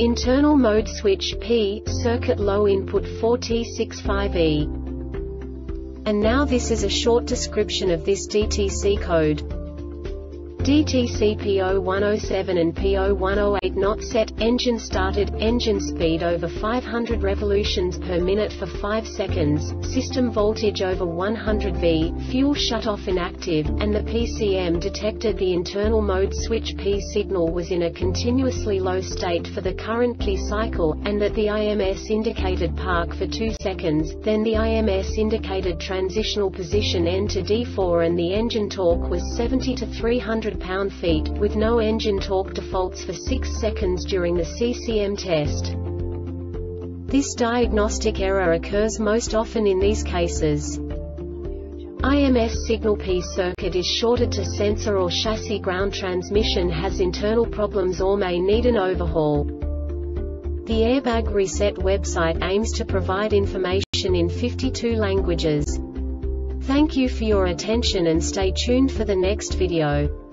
Internal mode switch P, circuit low input 4T65E. And now this is a short description of this DTC code. DTC P0107 and P0108 not set, engine started, engine speed over 500 revolutions per minute for 5 seconds, system voltage over 100 V, fuel shut-off inactive, and the PCM detected the internal mode switch P signal was in a continuously low state for the current key cycle, and that the IMS indicated park for 2 seconds, then the IMS indicated transitional position N to D4 and the engine torque was 70 to 300 pound-feet, with no engine torque defaults for 6 seconds during the CCM test. This diagnostic error occurs most often in these cases. IMS signal P circuit is shorted to sensor or chassis ground transmission has internal problems or may need an overhaul. The Airbag Reset website aims to provide information in 52 languages. Thank you for your attention and stay tuned for the next video.